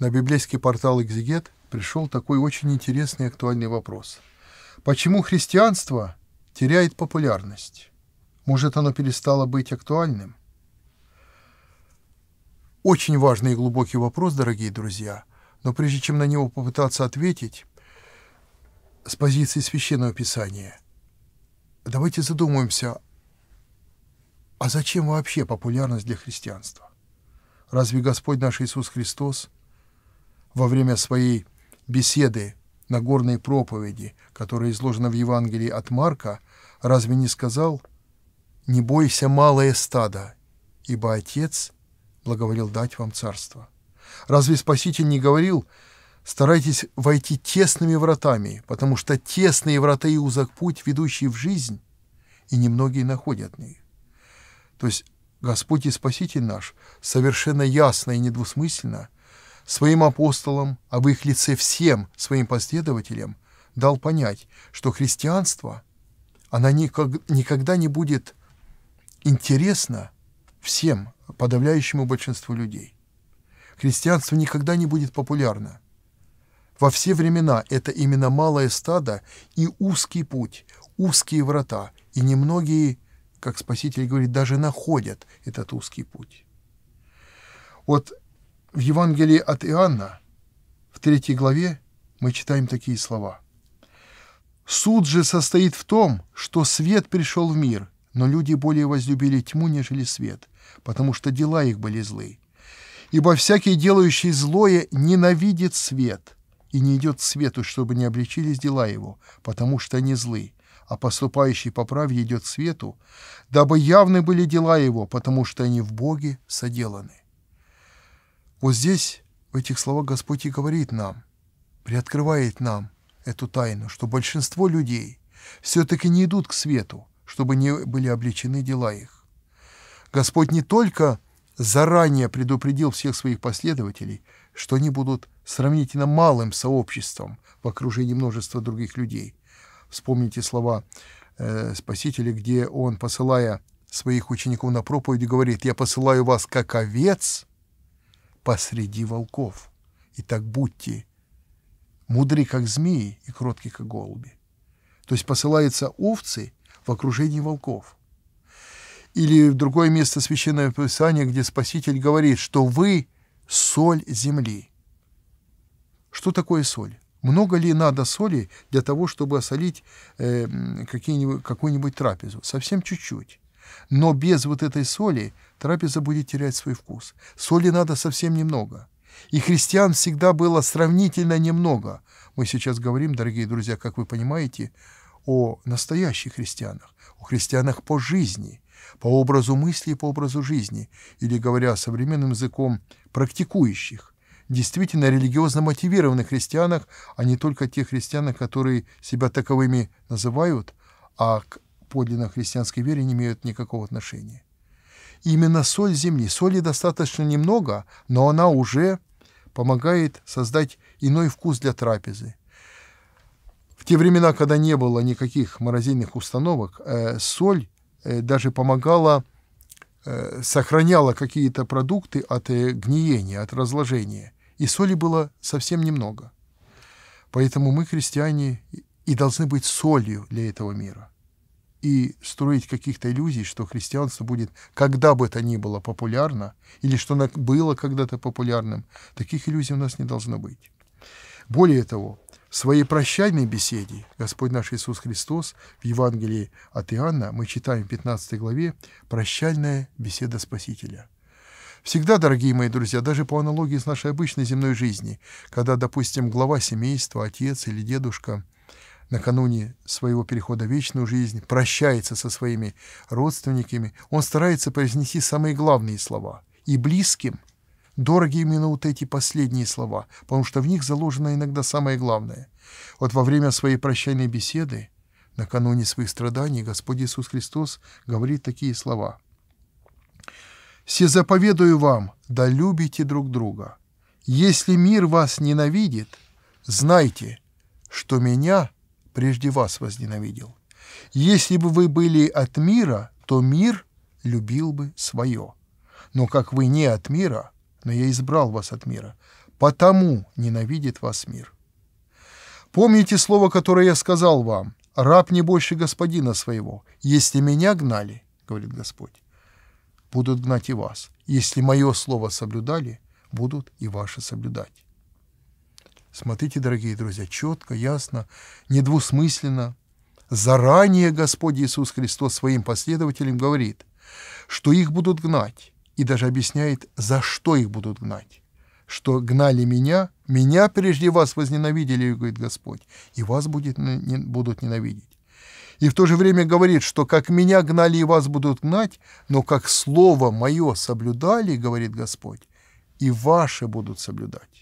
на библейский портал «Экзегет» пришел такой очень интересный и актуальный вопрос. Почему христианство теряет популярность? Может, оно перестало быть актуальным? Очень важный и глубокий вопрос, дорогие друзья, но прежде чем на него попытаться ответить с позиции Священного Писания, давайте задумаемся, а зачем вообще популярность для христианства? Разве Господь наш Иисус Христос во время своей беседы на горной проповеди, которая изложена в Евангелии от Марка, разве не сказал «Не бойся, малое стадо, ибо Отец благоволил дать вам царство». Разве Спаситель не говорил «Старайтесь войти тесными вратами, потому что тесные врата и узок путь, ведущий в жизнь, и немногие находят них». То есть Господь и Спаситель наш совершенно ясно и недвусмысленно – своим апостолам, а в их лице всем своим последователям дал понять, что христианство, она никогда не будет интересно всем, подавляющему большинству людей. Христианство никогда не будет популярно. Во все времена это именно малое стадо и узкий путь, узкие врата, и немногие, как Спаситель говорит, даже находят этот узкий путь. Вот в Евангелии от Иоанна, в третьей главе, мы читаем такие слова. «Суд же состоит в том, что свет пришел в мир, но люди более возлюбили тьму, нежели свет, потому что дела их были злы. Ибо всякий, делающий злое, ненавидит свет, и не идет к свету, чтобы не обличились дела его, потому что они злы, а поступающий по правде идет к свету, дабы явны были дела его, потому что они в Боге соделаны. Вот здесь, в этих словах, Господь и говорит нам, приоткрывает нам эту тайну, что большинство людей все-таки не идут к свету, чтобы не были обличены дела их. Господь не только заранее предупредил всех своих последователей, что они будут сравнительно малым сообществом в окружении множества других людей. Вспомните слова э, Спасителя, где он, посылая своих учеников на проповедь, говорит, «Я посылаю вас как овец посреди волков. И так будьте мудры, как змеи, и кротки, как голуби. То есть посылаются овцы в окружении волков. Или в другое место Священного Писания, где Спаситель говорит, что вы — соль земли. Что такое соль? Много ли надо соли для того, чтобы осолить э, какую-нибудь трапезу? Совсем чуть-чуть. Но без вот этой соли трапеза будет терять свой вкус. Соли надо совсем немного. И христиан всегда было сравнительно немного. Мы сейчас говорим, дорогие друзья, как вы понимаете, о настоящих христианах, о христианах по жизни, по образу мысли и по образу жизни, или, говоря современным языком, практикующих, действительно религиозно мотивированных христианах, а не только тех христианах, которые себя таковыми называют, а к подлинно христианской вере не имеют никакого отношения. Именно соль земли. Соли достаточно немного, но она уже помогает создать иной вкус для трапезы. В те времена, когда не было никаких морозильных установок, э, соль э, даже помогала, э, сохраняла какие-то продукты от гниения, от разложения. И соли было совсем немного. Поэтому мы, христиане, и должны быть солью для этого мира и строить каких-то иллюзий, что христианство будет когда бы то ни было популярно, или что оно было когда-то популярным, таких иллюзий у нас не должно быть. Более того, в своей прощальной беседе Господь наш Иисус Христос в Евангелии от Иоанна мы читаем в 15 главе «Прощальная беседа Спасителя». Всегда, дорогие мои друзья, даже по аналогии с нашей обычной земной жизни, когда, допустим, глава семейства, отец или дедушка – накануне своего перехода в вечную жизнь, прощается со своими родственниками, он старается произнести самые главные слова. И близким дороги именно вот эти последние слова, потому что в них заложено иногда самое главное. Вот во время своей прощальной беседы, накануне своих страданий, Господь Иисус Христос говорит такие слова. «Се заповедую вам, да любите друг друга. Если мир вас ненавидит, знайте, что меня – прежде вас возненавидел. Если бы вы были от мира, то мир любил бы свое. Но как вы не от мира, но я избрал вас от мира, потому ненавидит вас мир. Помните слово, которое я сказал вам, раб не больше господина своего. Если меня гнали, говорит Господь, будут гнать и вас. Если мое слово соблюдали, будут и ваши соблюдать. Смотрите, дорогие друзья, четко, ясно, недвусмысленно. Заранее Господь Иисус Христос своим последователям говорит, что их будут гнать, и даже объясняет, за что их будут гнать. Что гнали меня, меня прежде вас возненавидели, говорит Господь, и вас будет, не, будут ненавидеть. И в то же время говорит, что как меня гнали и вас будут гнать, но как слово мое соблюдали, говорит Господь, и ваши будут соблюдать.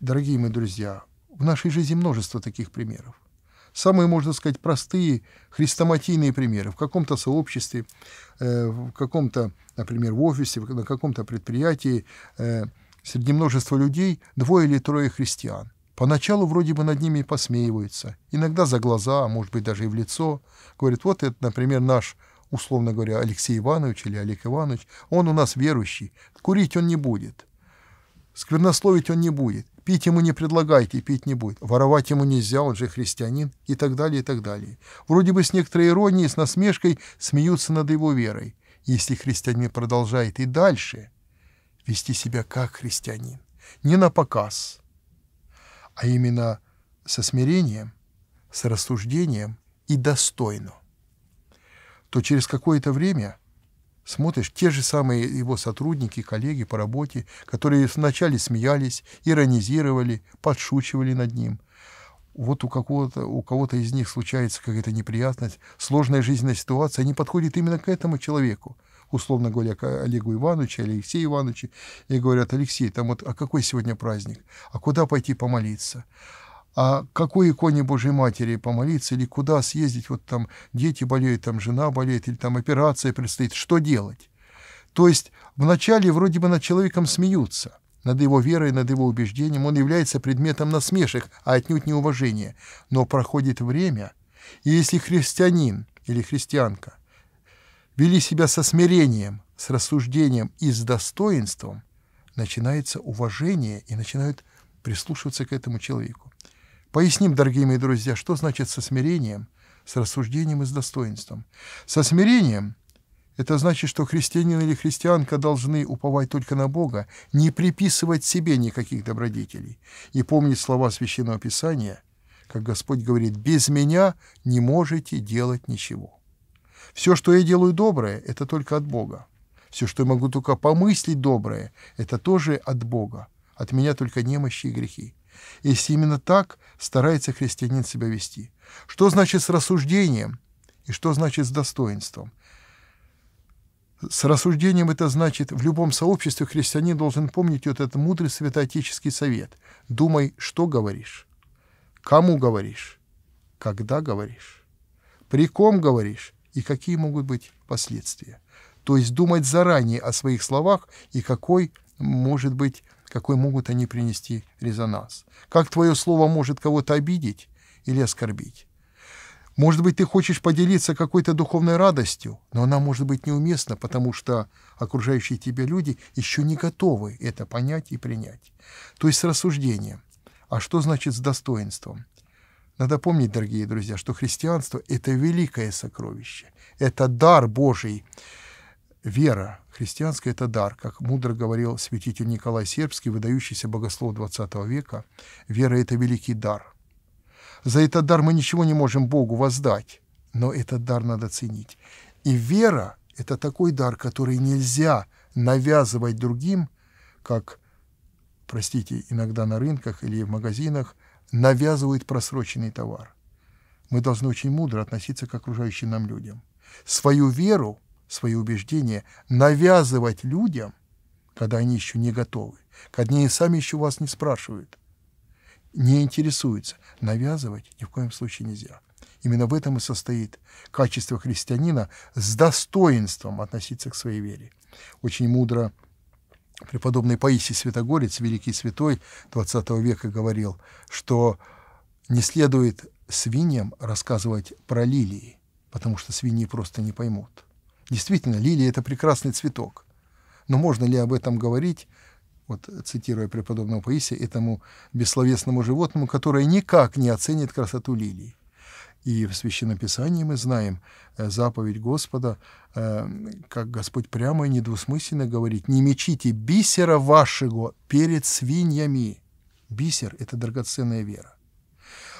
Дорогие мои друзья, в нашей жизни множество таких примеров. Самые, можно сказать, простые хрестоматийные примеры. В каком-то сообществе, э, в каком-то, например, в офисе, на каком-то предприятии э, среди множества людей двое или трое христиан. Поначалу вроде бы над ними посмеиваются, иногда за глаза, а может быть даже и в лицо. Говорят, вот это, например, наш, условно говоря, Алексей Иванович или Олег Иванович, он у нас верующий, курить он не будет, сквернословить он не будет, Пить ему не предлагайте, пить не будет. Воровать ему нельзя, он же христианин, и так далее, и так далее. Вроде бы с некоторой иронией, с насмешкой смеются над его верой. Если христианин продолжает и дальше вести себя как христианин, не на показ, а именно со смирением, с рассуждением и достойно, то через какое-то время – Смотришь, те же самые его сотрудники, коллеги по работе, которые вначале смеялись, иронизировали, подшучивали над ним. Вот у, какого-то, у кого-то из них случается какая-то неприятность, сложная жизненная ситуация, они подходят именно к этому человеку, условно говоря, к Олегу Ивановичу, Алексею Ивановичу, и говорят, Алексей, там вот, а какой сегодня праздник? А куда пойти помолиться? А какой иконе Божьей Матери помолиться, или куда съездить, вот там дети болеют, там жена болеет, или там операция предстоит, что делать? То есть вначале вроде бы над человеком смеются, над его верой, над его убеждением, он является предметом насмешек, а отнюдь не уважения. Но проходит время, и если христианин или христианка вели себя со смирением, с рассуждением и с достоинством, начинается уважение и начинают прислушиваться к этому человеку. Поясним, дорогие мои друзья, что значит со смирением, с рассуждением и с достоинством. Со смирением это значит, что христианин или христианка должны уповать только на Бога, не приписывать себе никаких добродетелей и помнить слова Священного Писания, как Господь говорит, «Без меня не можете делать ничего». Все, что я делаю доброе, это только от Бога. Все, что я могу только помыслить доброе, это тоже от Бога. От меня только немощи и грехи если именно так старается христианин себя вести. Что значит с рассуждением и что значит с достоинством? С рассуждением это значит, в любом сообществе христианин должен помнить вот этот мудрый святоотеческий совет. Думай, что говоришь, кому говоришь, когда говоришь, при ком говоришь и какие могут быть последствия. То есть думать заранее о своих словах и какой может быть какой могут они принести резонанс. Как твое слово может кого-то обидеть или оскорбить. Может быть, ты хочешь поделиться какой-то духовной радостью, но она может быть неуместна, потому что окружающие тебя люди еще не готовы это понять и принять. То есть с рассуждением. А что значит с достоинством? Надо помнить, дорогие друзья, что христианство — это великое сокровище, это дар Божий, вера христианская – это дар, как мудро говорил святитель Николай Сербский, выдающийся богослов XX века. Вера – это великий дар. За этот дар мы ничего не можем Богу воздать, но этот дар надо ценить. И вера – это такой дар, который нельзя навязывать другим, как, простите, иногда на рынках или в магазинах навязывают просроченный товар. Мы должны очень мудро относиться к окружающим нам людям. Свою веру свои убеждения навязывать людям, когда они еще не готовы, когда они сами еще вас не спрашивают, не интересуются. Навязывать ни в коем случае нельзя. Именно в этом и состоит качество христианина с достоинством относиться к своей вере. Очень мудро преподобный Паисий Святогорец, великий святой XX века, говорил, что не следует свиньям рассказывать про лилии, потому что свиньи просто не поймут. Действительно, лилия — это прекрасный цветок. Но можно ли об этом говорить вот цитируя преподобного Паисия, этому бессловесному животному, которое никак не оценит красоту лилии. И в Священном Писании мы знаем э, заповедь Господа, э, как Господь прямо и недвусмысленно говорит, «Не мечите бисера вашего перед свиньями». Бисер — это драгоценная вера.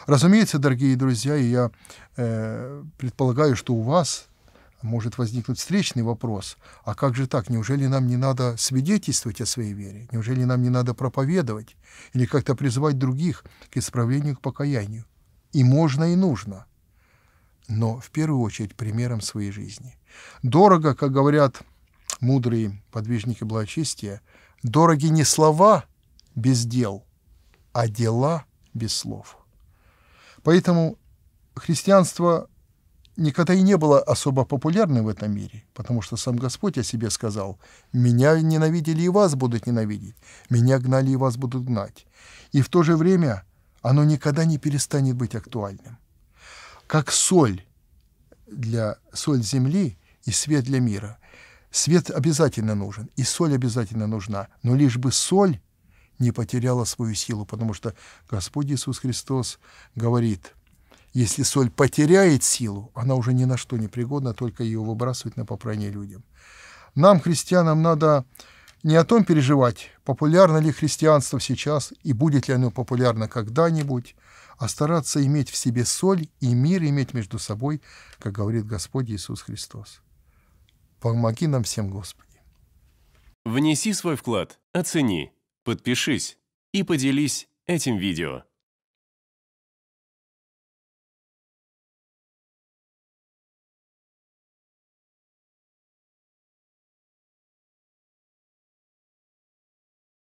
Разумеется, дорогие друзья, я э, предполагаю, что у вас может возникнуть встречный вопрос, а как же так, неужели нам не надо свидетельствовать о своей вере? Неужели нам не надо проповедовать или как-то призывать других к исправлению, к покаянию? И можно, и нужно. Но в первую очередь примером своей жизни. Дорого, как говорят мудрые подвижники благочестия, дороги не слова без дел, а дела без слов. Поэтому христианство никогда и не было особо популярным в этом мире, потому что сам Господь о себе сказал, «Меня ненавидели и вас будут ненавидеть, меня гнали и вас будут гнать». И в то же время оно никогда не перестанет быть актуальным. Как соль для соль земли и свет для мира. Свет обязательно нужен, и соль обязательно нужна, но лишь бы соль не потеряла свою силу, потому что Господь Иисус Христос говорит, если соль потеряет силу, она уже ни на что не пригодна, только ее выбрасывать на попрание людям. Нам, христианам, надо не о том переживать, популярно ли христианство сейчас и будет ли оно популярно когда-нибудь, а стараться иметь в себе соль и мир иметь между собой, как говорит Господь Иисус Христос. Помоги нам всем, Господи. Внеси свой вклад, оцени, подпишись и поделись этим видео.